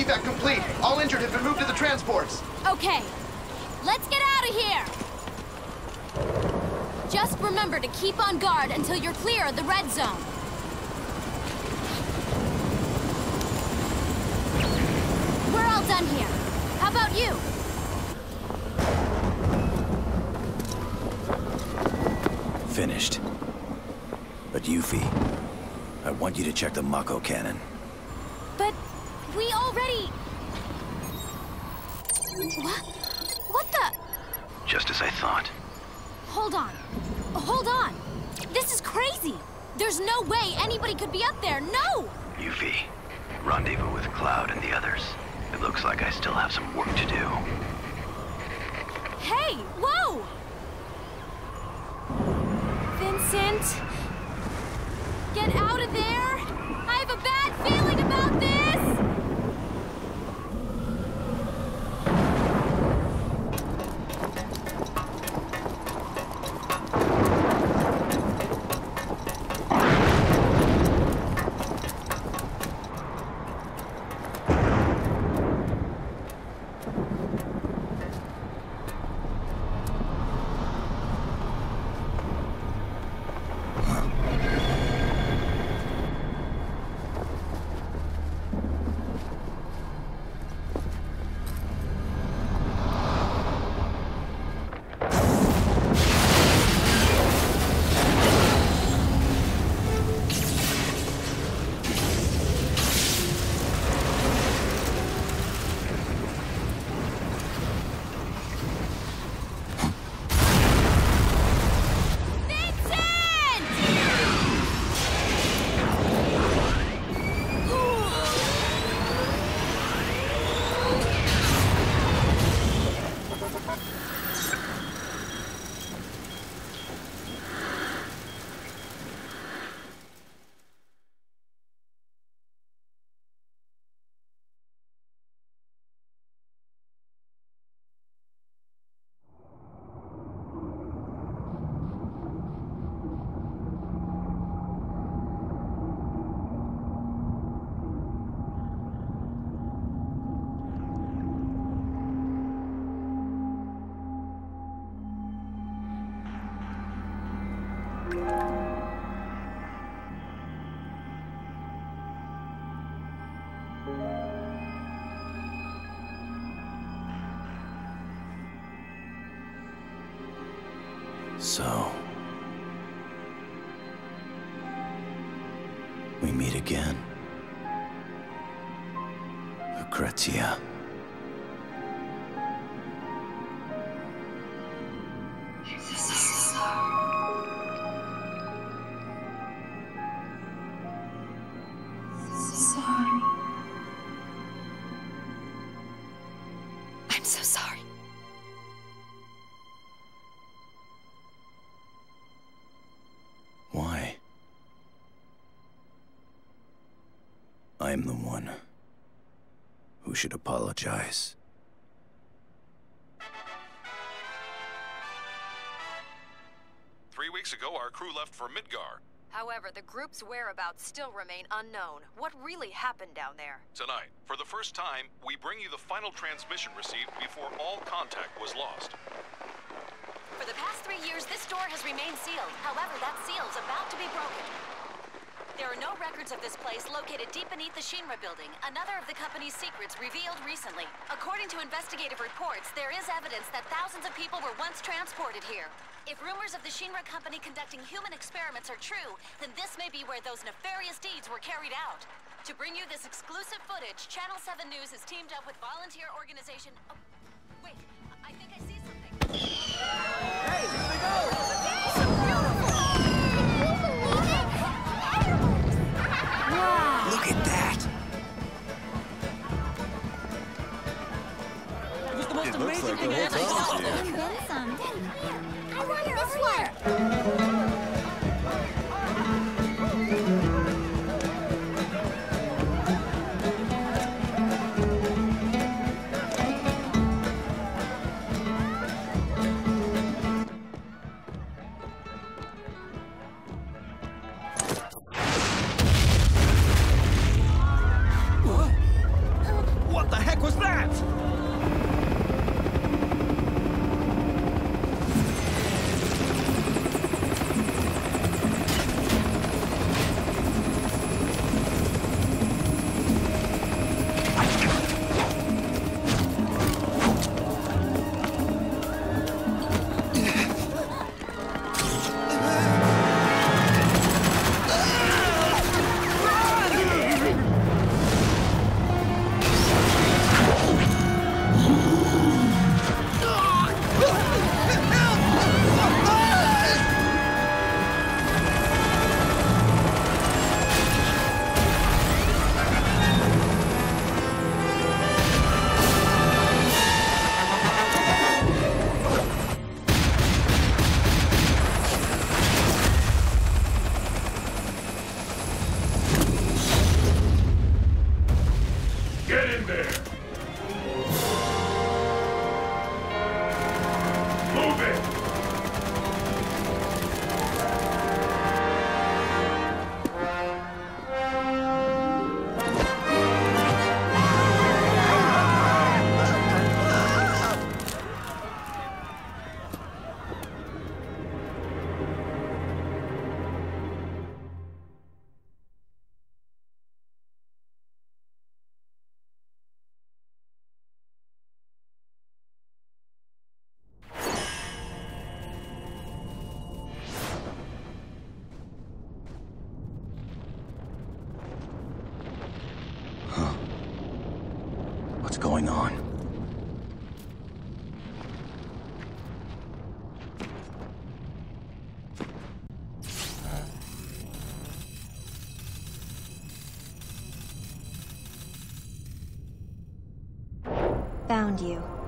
evac complete. All injured have been moved to the transports. Okay, let's get out of here! Just remember to keep on guard until you're clear of the red zone. We're all done here. How about you? Finished. But Yuffie, I want you to check the Mako cannon. But we already... What? What the... Just as I thought. Hold on. Hold on. This is crazy. There's no way anybody could be up there. No! Yuffie, rendezvous with Cloud and the others. It looks like I still have some work to do. Hey! Whoa! Vincent? Out of there! I'm the one who should apologize. Three weeks ago, our crew left for Midgar. However, the group's whereabouts still remain unknown. What really happened down there? Tonight, for the first time, we bring you the final transmission received before all contact was lost. For the past three years, this door has remained sealed. However, that seal is about to be broken. There are no records of this place located deep beneath the Shinra building, another of the company's secrets revealed recently. According to investigative reports, there is evidence that thousands of people were once transported here. If rumors of the Shinra company conducting human experiments are true, then this may be where those nefarious deeds were carried out. To bring you this exclusive footage, Channel 7 News has teamed up with volunteer organization... Oh, wait, I think I see something. Look found you.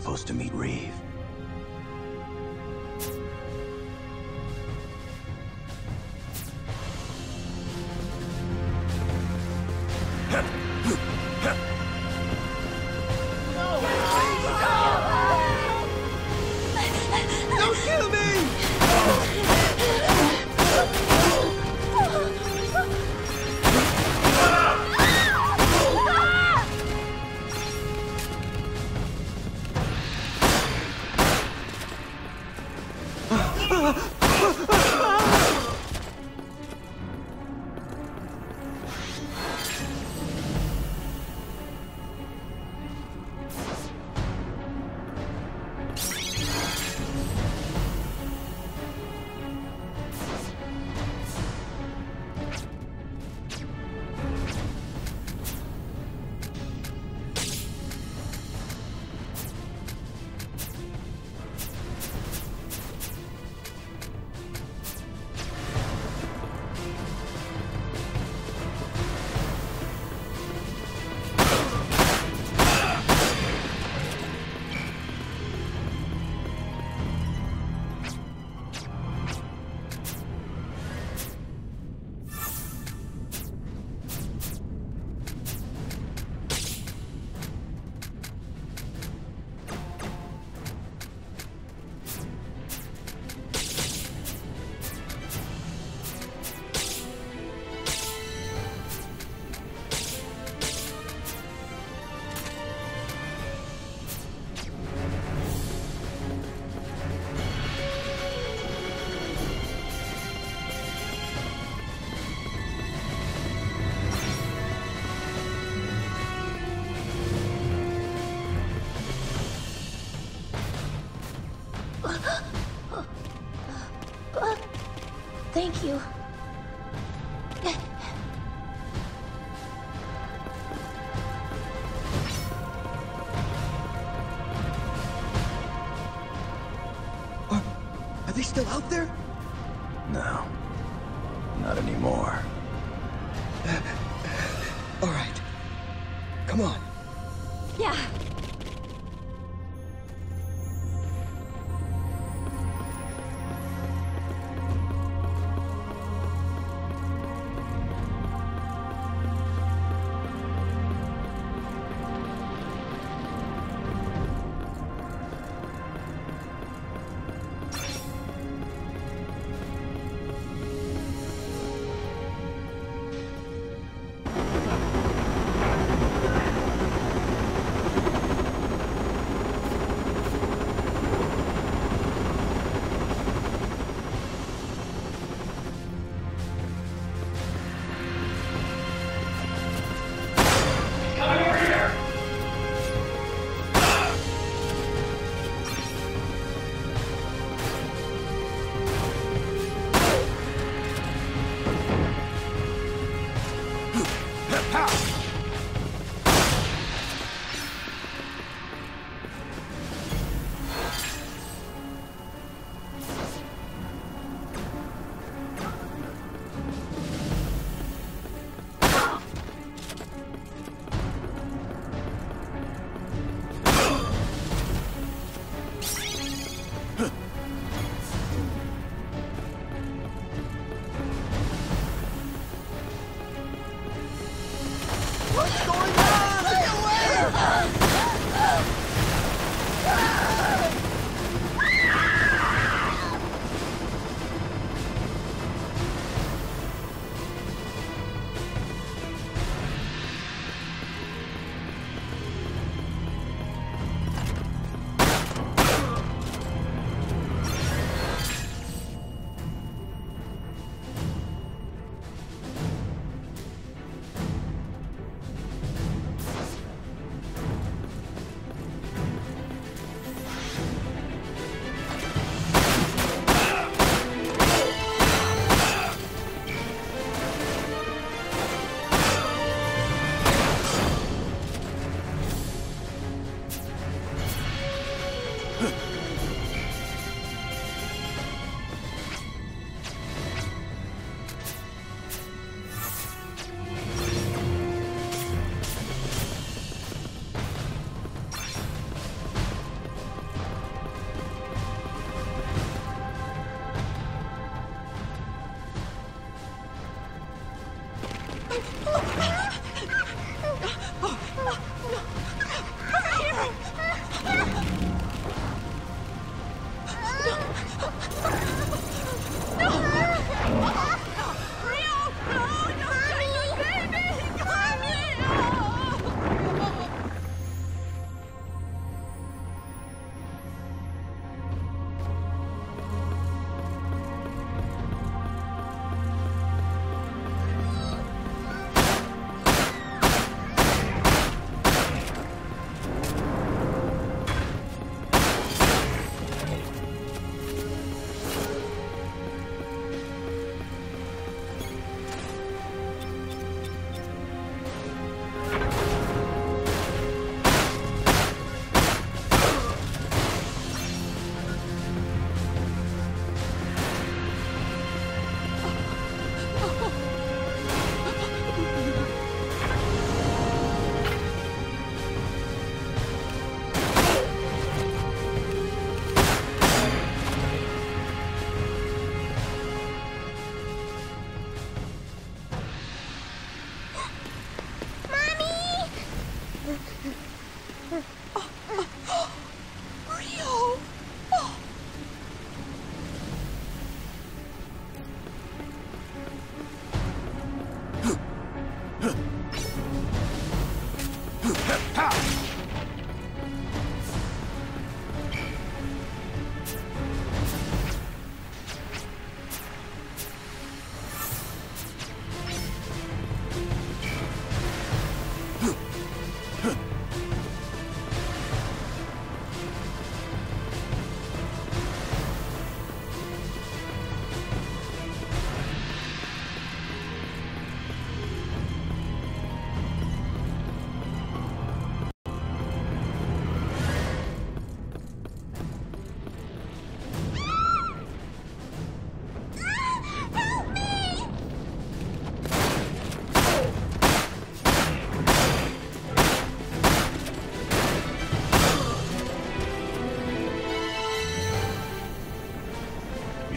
Supposed to meet Reeve? Thank you. Are, are they still out there? No. Not anymore.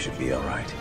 should be alright.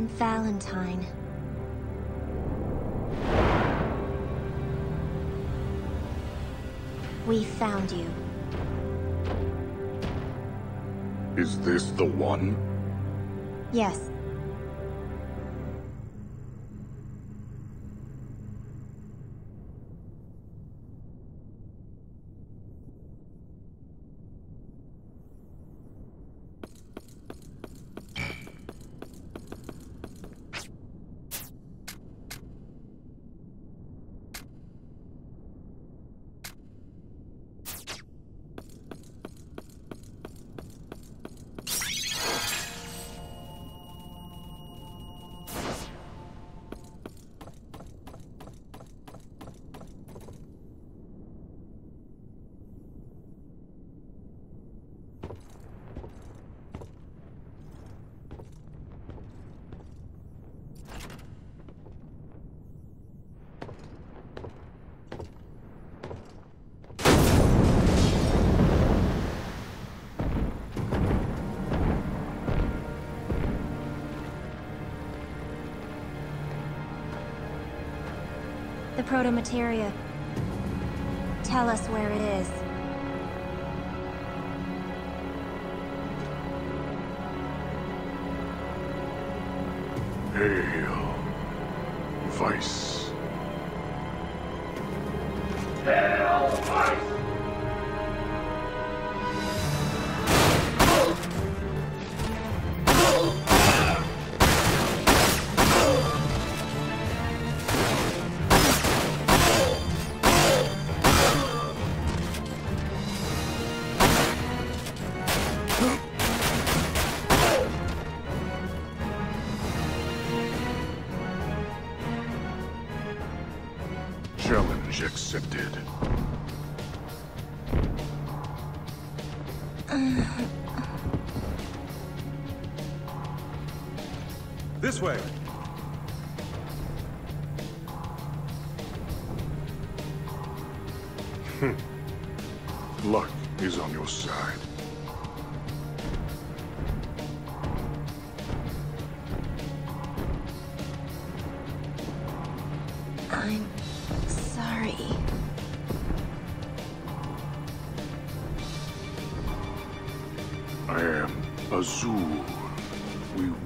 Vincent Valentine. We found you. Is this the one? Yes. Protomateria. Tell us where it is. Hail.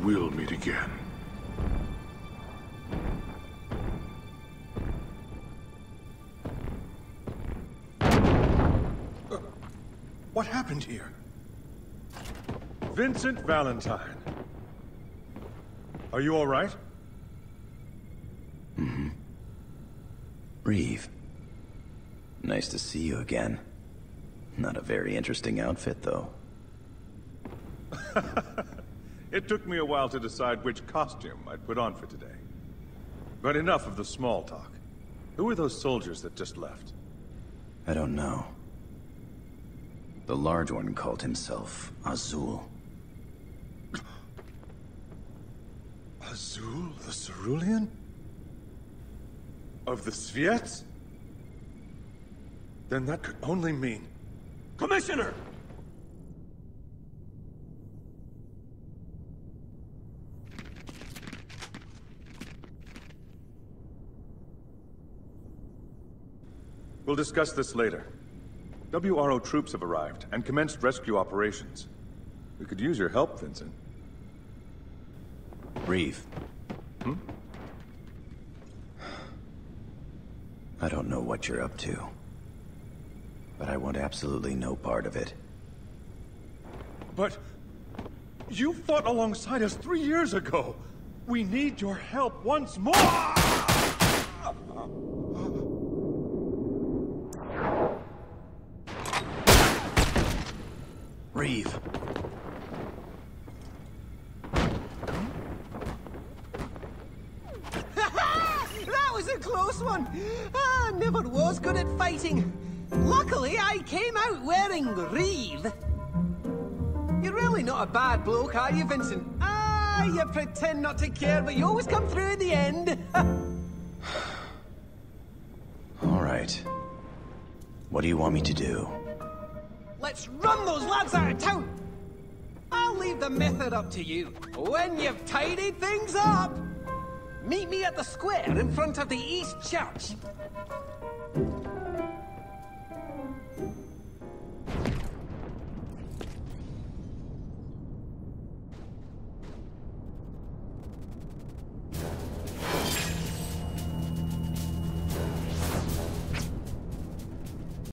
Will meet again. What happened here? Vincent Valentine. Are you all right? Mm-hmm. Reeve. Nice to see you again. Not a very interesting outfit, though. It took me a while to decide which costume I'd put on for today. But enough of the small talk. Who are those soldiers that just left? I don't know. The large one called himself Azul. Azul the Cerulean? Of the Tsviets? Then that could only mean... Commissioner! We'll discuss this later. WRO troops have arrived and commenced rescue operations. We could use your help, Vincent. Reeve. Hmm? I don't know what you're up to. But I want absolutely no part of it. But you fought alongside us three years ago. We need your help once more. Reeve. That was a close one. Ah, never was good at fighting. Luckily, I came out wearing Reeve. You're really not a bad bloke, are you, Vincent? Ah, you pretend not to care, but you always come through in the end. All right. What do you want me to do? Let's run those lads out of town. I'll leave the method up to you. When you've tidied things up, meet me at the square in front of the East Church.